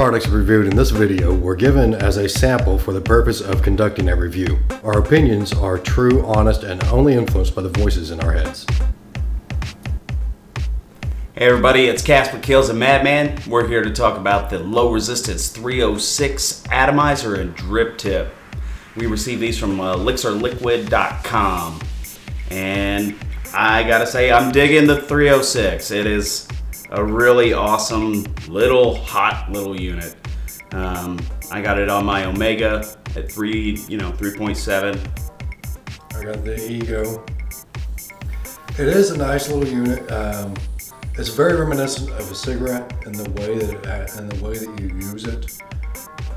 products reviewed in this video were given as a sample for the purpose of conducting a review. Our opinions are true, honest, and only influenced by the voices in our heads. Hey everybody, it's Casper Kills and Madman. We're here to talk about the low resistance 306 atomizer and drip tip. We received these from uh, elixirliquid.com and I gotta say I'm digging the 306. It is a really awesome little hot little unit. Um, I got it on my Omega at three, you know, 3.7. I got the Ego. It is a nice little unit. Um, it's very reminiscent of a cigarette in the way that it, in the way that you use it.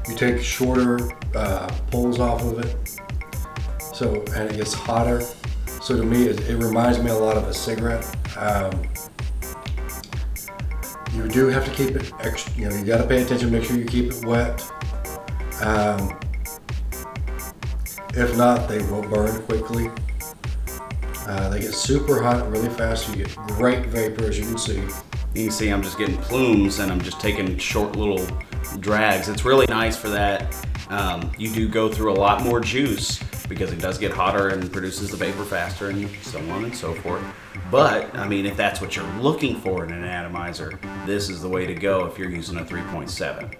You take shorter uh, pulls off of it, so and it gets hotter. So to me, it, it reminds me a lot of a cigarette. Um, you do have to keep it extra, you know, you got to pay attention, make sure you keep it wet. Um, if not, they will burn quickly. Uh, they get super hot really fast. You get great vapor, as you can see. You can see I'm just getting plumes and I'm just taking short little drags. It's really nice for that. Um, you do go through a lot more juice because it does get hotter and produces the vapor faster and so on and so forth. But, I mean, if that's what you're looking for in an atomizer, this is the way to go if you're using a 3.7.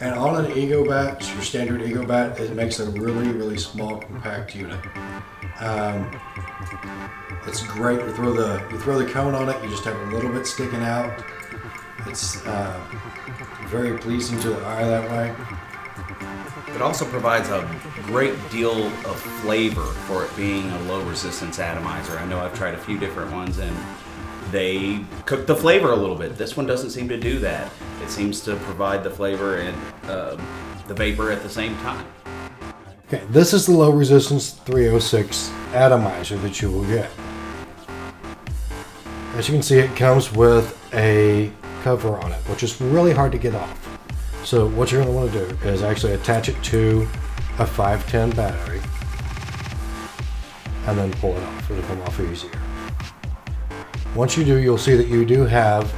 And on an Ego bat, your standard Ego bat, it makes a really, really small, compact unit. Um, it's great. You throw the you throw the cone on it. You just have a little bit sticking out. It's uh, very pleasing to the eye that way. It also provides a great deal of flavor for it being a low resistance atomizer. I know I've tried a few different ones and they cook the flavor a little bit. This one doesn't seem to do that. It seems to provide the flavor and uh, the vapor at the same time. Okay, this is the low resistance 306 atomizer that you will get. As you can see, it comes with a cover on it, which is really hard to get off. So what you're going to want to do is actually attach it to a 510 battery and then pull it off. It'll come off easier. Once you do, you'll see that you do have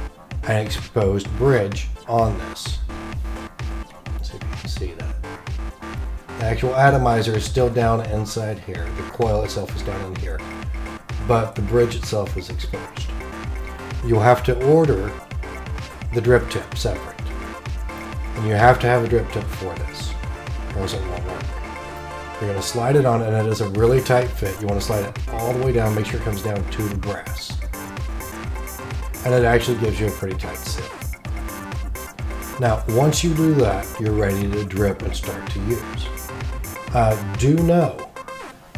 an exposed bridge on this. See see that. The actual atomizer is still down inside here. The coil itself is down in here. But the bridge itself is exposed. You'll have to order the drip tip separate. And you have to have a drip tip for this, or else it won't work. You're going to slide it on, and it is a really tight fit. You want to slide it all the way down, make sure it comes down to the brass. And it actually gives you a pretty tight sit. Now, once you do that, you're ready to drip and start to use. Uh, do know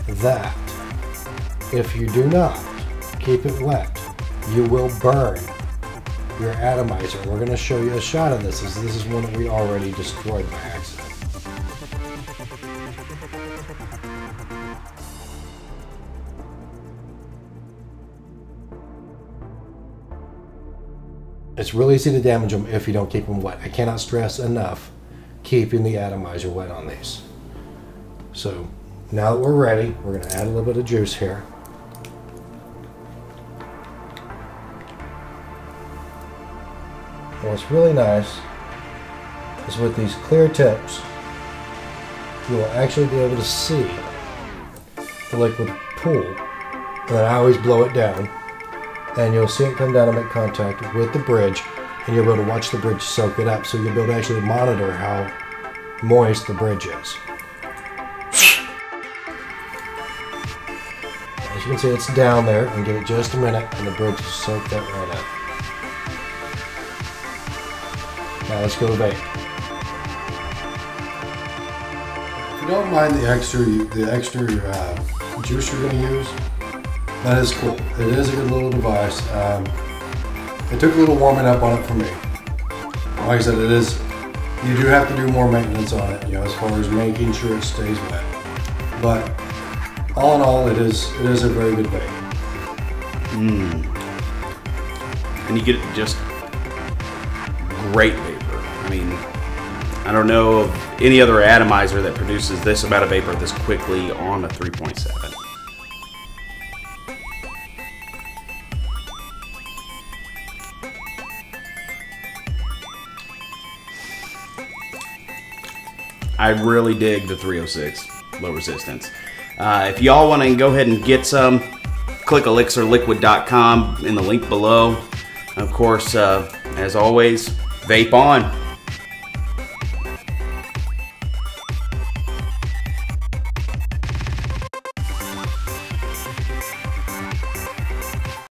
that if you do not keep it wet, you will burn your atomizer. We're going to show you a shot of this. This is one that we already destroyed by accident. It's really easy to damage them if you don't keep them wet. I cannot stress enough keeping the atomizer wet on these. So now that we're ready, we're going to add a little bit of juice here. What's really nice is with these clear tips, you will actually be able to see the liquid pool. And then I always blow it down. And you'll see it come down and make contact with the bridge. And you'll be able to watch the bridge soak it up. So you'll be able to actually monitor how moist the bridge is. As you can see, it's down there. And give it just a minute and the bridge will soak that right up. Now let's go vape. If you don't mind the extra, the extra uh, juice you're going to use, that is cool. It is a good little device. Um, it took a little warming up on it for me. Like I said, it is. You do have to do more maintenance on it, you know, as far as making sure it stays wet. But all in all, it is it is a very good vape. Mmm. And you get it just great vapor. I mean, I don't know of any other atomizer that produces this amount of vapor this quickly on a 3.7. I really dig the 306 low resistance. Uh, if y'all want to go ahead and get some, click elixirliquid.com in the link below. Of course, uh, as always, vape on.